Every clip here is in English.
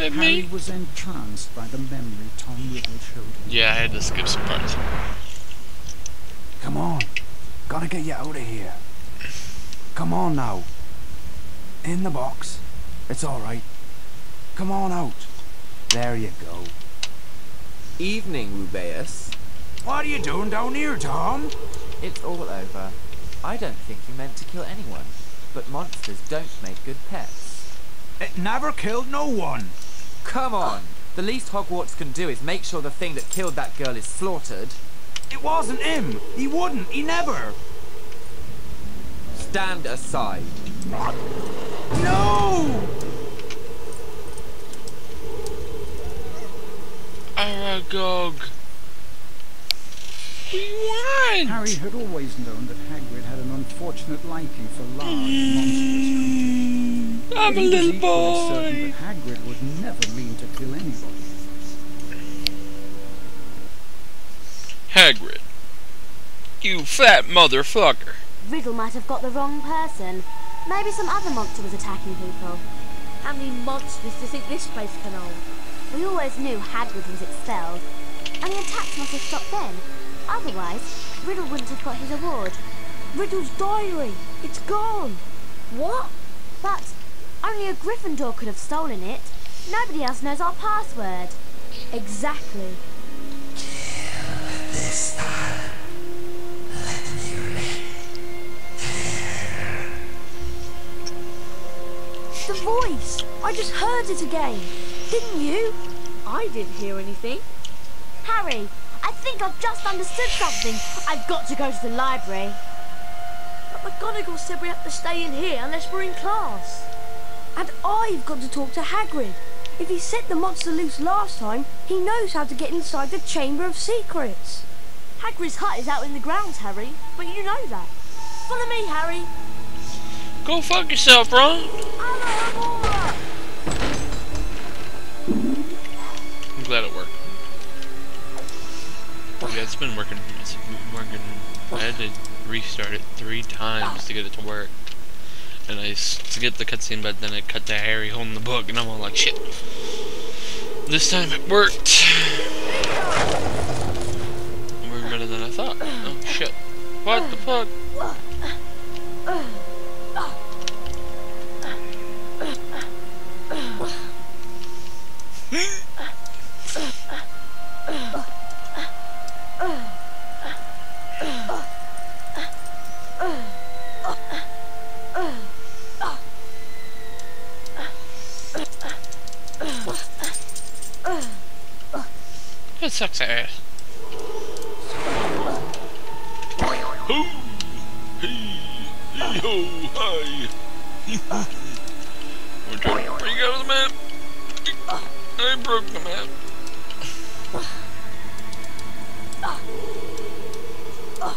at Harry was entranced by the memory Tom Riddle showed him. Yeah, I had to skip some parts. Come on. Gotta get you out of here. Come on now. In the box. It's alright. Come on out. There you go. Evening, Rubeus. What are you doing down here, Tom? It's all over. I don't think you meant to kill anyone, but monsters don't make good pets. It never killed no one. Come on! The least Hogwarts can do is make sure the thing that killed that girl is slaughtered. It wasn't him. He wouldn't. He never. Stand aside. No! Aragog. We won! Harry had always known that Hagrid had an unfortunate liking for large, monstrous creatures. Mm. I'm But a he was little boy. certain that Hagrid would never mean to kill anybody. Hagrid. You fat motherfucker. Riddle might have got the wrong person. Maybe some other monster was attacking people. How many monsters do you think this place can hold? We always knew Hagrid was expelled, and the attacks must have stopped then. Otherwise, Riddle wouldn't have got his award. Riddle's diary! It's gone! What? But only a Gryffindor could have stolen it. Nobody else knows our password. Exactly. The voice! I just heard it again! Didn't you? I didn't hear anything. Harry, I think I've just understood something. I've got to go to the library. But McGonagall said we have to stay in here unless we're in class. And I've got to talk to Hagrid. If he set the monster loose last time, he knows how to get inside the Chamber of Secrets. Hagrid's hut is out in the grounds, Harry, but you know that. Follow me, Harry. Go fuck yourself, Ron. I'm glad it worked. Been working. It's been working. I had to restart it three times to get it to work. And I skipped the cutscene, but then it cut to Harry holding the book, and I'm all like, shit. This time it worked. Worked better than I thought. Oh shit. What the fuck? Sucks ass. Ho! Hey! Hey ho! Hi! We're trying to break out of the map. I broke the map. Oh,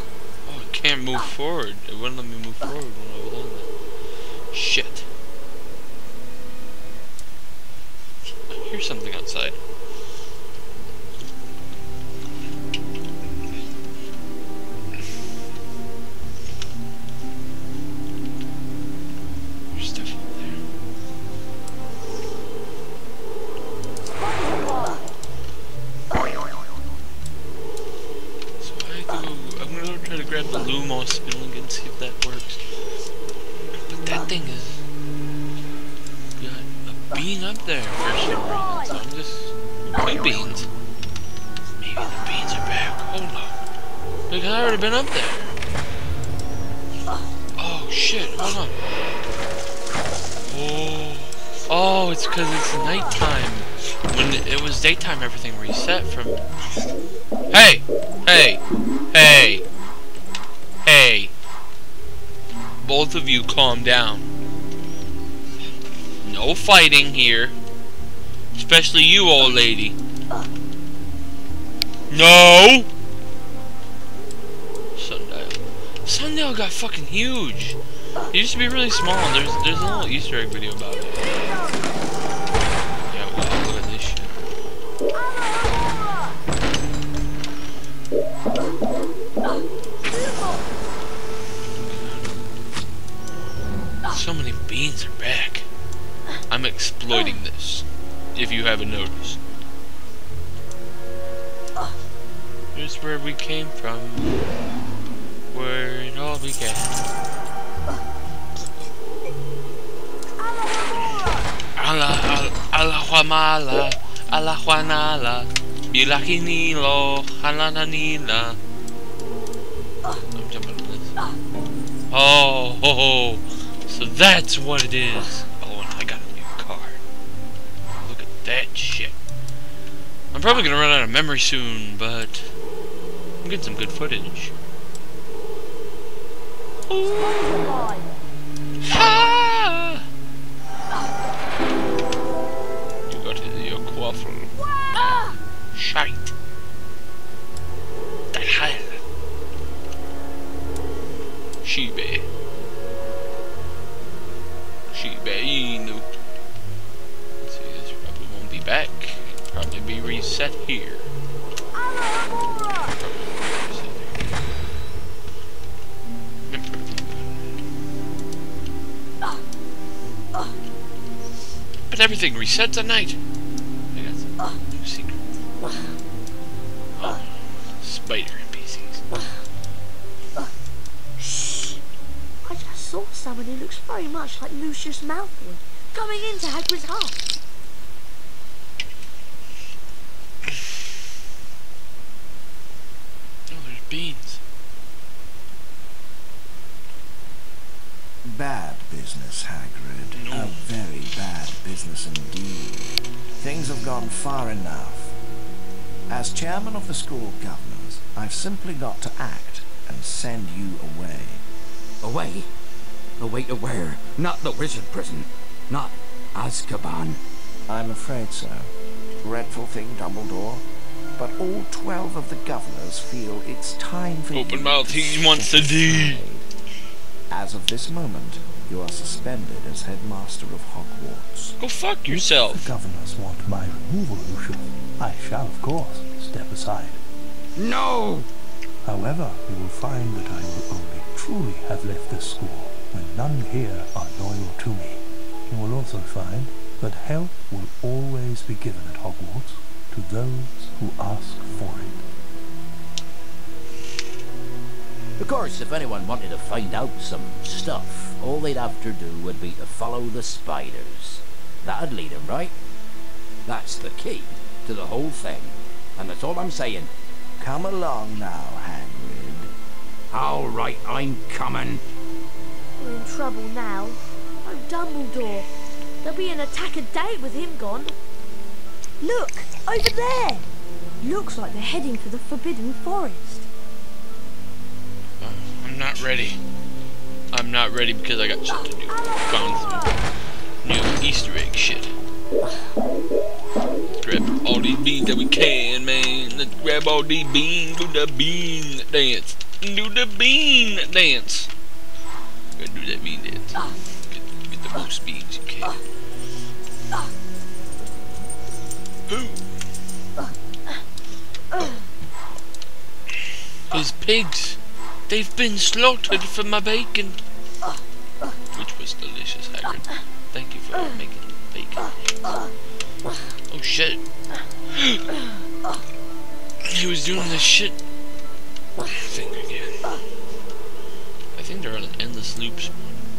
I can't move forward. It wouldn't let me move forward when I was on that. Shit. I hear something outside. Bean up there for some reason. So I'm just two beans. Maybe the beans are back. Hold on. Look, I already been up there. Oh shit! Hold on. Oh, oh, it's because it's nighttime. When it was daytime, everything reset from. Hey, hey, hey, hey! Both of you, calm down. No fighting here. Especially you, old lady. No! Sundial. Sundial got fucking huge. It used to be really small. There's there's a little Easter egg video about it. Yeah, look at this shit. Haven't noticed. Here's where we came from. Where it all began. Ala ala huamala, ala juanala, bilakinilo, halananila. I'm jumping on this. Oh, ho, ho. so that's what it is. Shit. I'm probably gonna run out of memory soon, but I'm getting some good footage. Ha! You got your quaffle. Ah! Shite. The hell. Shibe. Shiba Inu. Back. Probably be reset here. But everything resets at night. I new secret. Oh, spider NPCs. I just saw someone who looks very much like Lucius Malfoy coming into Hagrid's hut. Oh, there's beans. Bad business, Hagrid. No. A very bad business indeed. Things have gone far enough. As chairman of the school governors, I've simply got to act and send you away. Away? Away to where? Not the wizard prison. Not Azkaban. I'm afraid so. Dreadful thing, Dumbledore. But all twelve of the governors feel it's time for you to be. Open you mouth, to he wants step to do. As of this moment, you are suspended as headmaster of Hogwarts. Go fuck yourself! The governors want my removal, Lucius. I shall, of course, step aside. No! However, you will find that I will only truly have left this school when none here are loyal to me. You will also find that help will always be given at Hogwarts to those who ask for it. Of course, if anyone wanted to find out some stuff, all they'd have to do would be to follow the spiders. That'd lead 'em right? That's the key to the whole thing. And that's all I'm saying. Come along now, Hagrid. All right, I'm coming. We're in trouble now. I'm Dumbledore. There'll be an attack a day with him gone. Look, over there. Looks like they're heading for the Forbidden Forest. Ready. I'm not ready because I got shit to do. Found some new Easter egg shit. Let's grab all these beans that we can, man. Let's grab all these beans. Do the bean dance. Do the bean dance. Gotta do that bean dance. Get, get the most beans you can. Ooh. His pigs. They've been slaughtered for my bacon. Which was delicious, Hagrid. Thank you for making bacon. Oh shit. He was doing this shit thing again. I think they're on endless loop spawn.